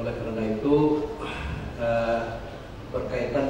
Oleh karena itu eh, berkaitan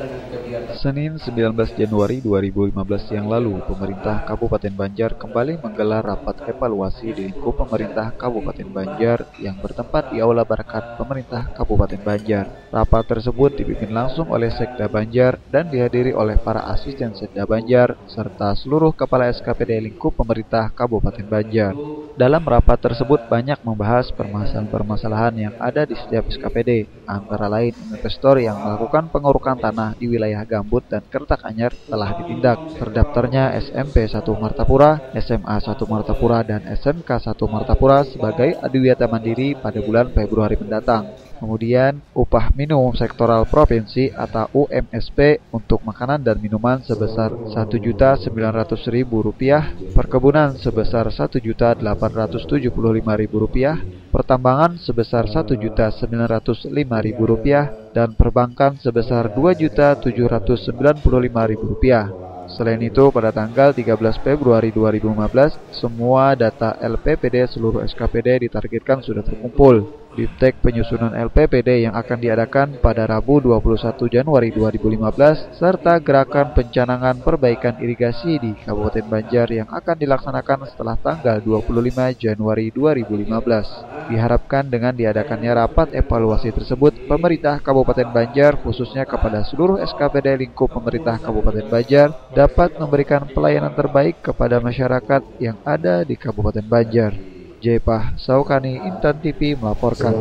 Senin 19 Januari 2015 yang lalu, pemerintah Kabupaten Banjar kembali menggelar rapat evaluasi di lingkup pemerintah Kabupaten Banjar yang bertempat di Aula Barakat Pemerintah Kabupaten Banjar. Rapat tersebut dipimpin langsung oleh Sekda Banjar dan dihadiri oleh para asisten Sekda Banjar serta seluruh kepala SKPD lingkup pemerintah Kabupaten Banjar. Dalam rapat tersebut banyak membahas permasalahan-permasalahan yang ada di setiap SKPD, antara lain investor yang melakukan pengurukan tanah di wilayah Gambut dan Kertak Anyar telah ditindak. Terdaftarnya SMP 1 Martapura, SMA 1 Martapura, dan SMK 1 Martapura sebagai adiwiyata mandiri pada bulan Februari mendatang. Kemudian, upah minimum sektoral provinsi atau UMSP untuk makanan dan minuman sebesar Rp1.900.000, perkebunan sebesar Rp1.875.000, pertambangan sebesar Rp1.905.000, dan perbankan sebesar Rp2.795.000. Selain itu, pada tanggal 13 Februari 2015, semua data LPPD seluruh SKPD ditargetkan sudah terkumpul. Biptek penyusunan LPPD yang akan diadakan pada Rabu 21 Januari 2015 serta gerakan pencanangan perbaikan irigasi di Kabupaten Banjar yang akan dilaksanakan setelah tanggal 25 Januari 2015. Diharapkan dengan diadakannya rapat evaluasi tersebut, pemerintah Kabupaten Banjar khususnya kepada seluruh SKPD lingkup pemerintah Kabupaten Banjar dapat memberikan pelayanan terbaik kepada masyarakat yang ada di Kabupaten Banjar. Jepah Saukani Intan TV melaporkan.